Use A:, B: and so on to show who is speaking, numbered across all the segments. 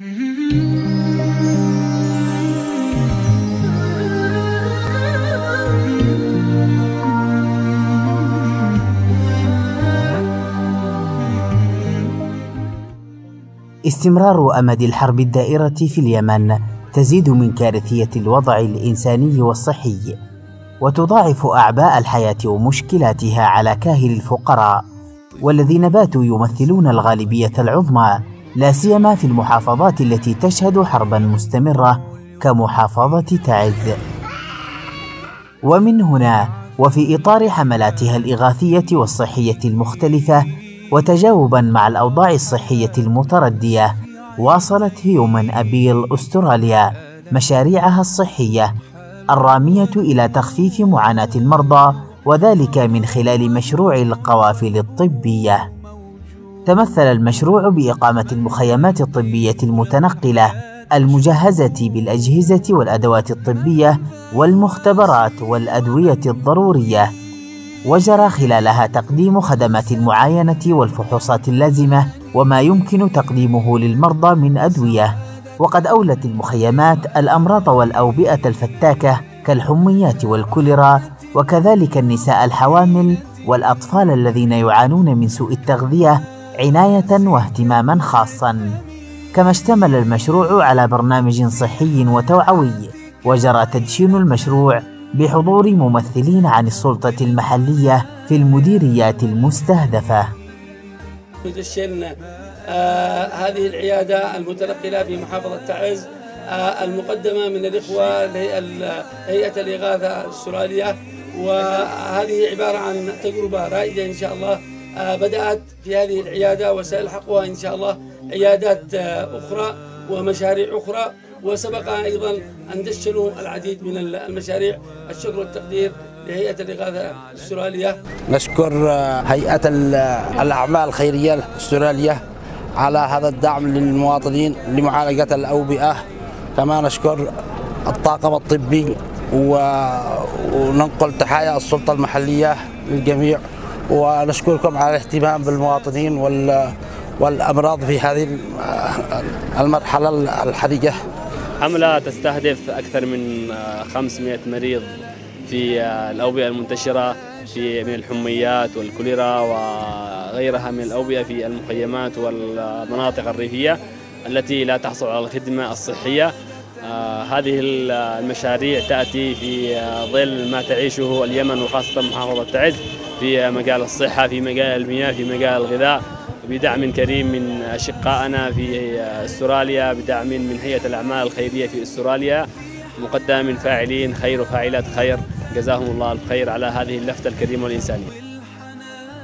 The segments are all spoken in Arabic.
A: استمرار أمد الحرب الدائرة في اليمن تزيد من كارثية الوضع الإنساني والصحي وتضاعف أعباء الحياة ومشكلاتها على كاهل الفقراء والذين باتوا يمثلون الغالبية العظمى لا سيما في المحافظات التي تشهد حربا مستمرة كمحافظة تعز ومن هنا وفي إطار حملاتها الإغاثية والصحية المختلفة وتجاوبا مع الأوضاع الصحية المتردية واصلت هيومن أبيل أستراليا مشاريعها الصحية الرامية إلى تخفيف معاناة المرضى وذلك من خلال مشروع القوافل الطبية. تمثل المشروع بإقامة المخيمات الطبية المتنقلة المجهزة بالأجهزة والأدوات الطبية والمختبرات والأدوية الضرورية. وجرى خلالها تقديم خدمات المعاينة والفحوصات اللازمة وما يمكن تقديمه للمرضى من أدوية. وقد أولت المخيمات الأمراض والأوبئة الفتاكة كالحميات والكوليرا وكذلك النساء الحوامل والأطفال الذين يعانون من سوء التغذية عناية واهتماما خاصا. كما اشتمل المشروع على برنامج صحي وتوعوي وجرى تدشين المشروع بحضور ممثلين عن السلطة المحلية في المديريات المستهدفة.
B: دشنا آه هذه العيادة المتنقلة في محافظة تعز آه المقدمة من الإخوة هيئة الإغاثة الأسترالية وهذه عبارة عن تجربة رائدة إن شاء الله. بدأت في هذه العيادة وسيلحقها إن شاء الله عيادات آه أخرى ومشاريع أخرى. وسبق أيضا أن دشنوا العديد من المشاريع. الشكر والتقدير لهيئة الإغاثة الأسترالية.
C: نشكر هيئة الأعمال الخيرية الأسترالية على هذا الدعم للمواطنين لمعالجة الأوبئة. كما نشكر الطاقم الطبي وننقل تحايا السلطة المحلية للجميع. ونشكركم على الاهتمام بالمواطنين والأمراض في هذه المرحلة الحرجة.
D: حملة تستهدف أكثر من 500 مريض في الأوبئة المنتشرة في من الحميات والكوليرا وغيرها من الأوبئة في المخيمات والمناطق الريفية التي لا تحصل على الخدمة الصحية. هذه المشاريع تأتي في ظل ما تعيشه اليمن وخاصة محافظة تعز. في مجال الصحة في مجال المياه في مجال الغذاء. بدعم كريم من أشقائنا في أستراليا بدعم من هيئة الأعمال الخيرية في أستراليا. مقدمة من فاعلين خير وفاعلات خير. جزاهم الله الخير على هذه اللفتة الكريمة والإنسانية.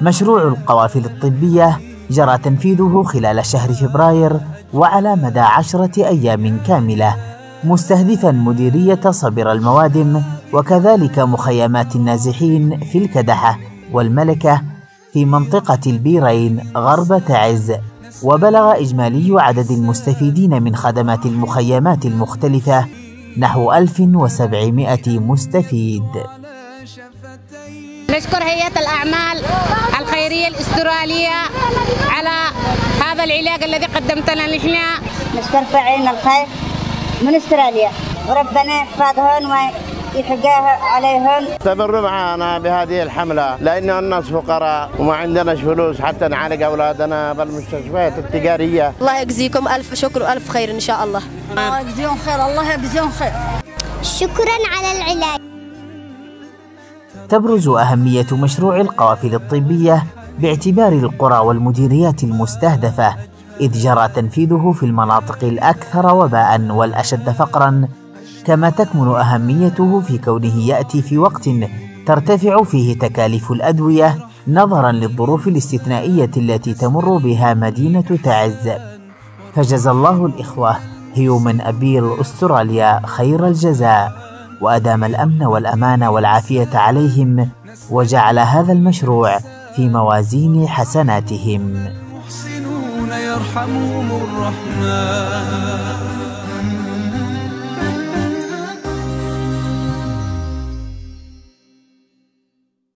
A: مشروع القوافل الطبية جرى تنفيذه خلال شهر فبراير وعلى مدى عشرة أيام كاملة مستهدفا مديرية صبر الموادم وكذلك مخيمات النازحين في الكدحة. والملكة في منطقة البيرين غرب تعز وبلغ إجمالي عدد المستفيدين من خدمات المخيمات المختلفة نحو 1700 مستفيد.
E: نشكر هيئة الأعمال الخيرية الأسترالية على هذا العلاج الذي قدمت لنا نحن.
F: نشكر فاعلين الخير من أستراليا. وربنا يحفظهم يحقاها عليهم.
G: استمروا معنا بهذه الحملة لأن الناس فقراء وما عندناش فلوس حتى نعالج أولادنا بالمستشفيات التجارية.
H: الله يجزيكم ألف شكر وألف خير إن شاء الله.
F: الله يجزيهم خير الله يجزيهم خير.
I: شكرا على العلاج.
A: تبرز أهمية مشروع القوافل الطبية باعتبار القرى والمديريات المستهدفة إذ جرى تنفيذه في المناطق الأكثر وباء والأشد فقرا كما تكمن أهميته في كونه يأتي في وقت ترتفع فيه تكاليف الأدوية نظرا للظروف الاستثنائية التي تمر بها مدينة تعز. فجزى الله الإخوة هيومن أبيل أستراليا خير الجزاء وأدام الأمن والأمان والعافية عليهم وجعل هذا المشروع في موازين حسناتهم.
J: يرحمهم الرحمن.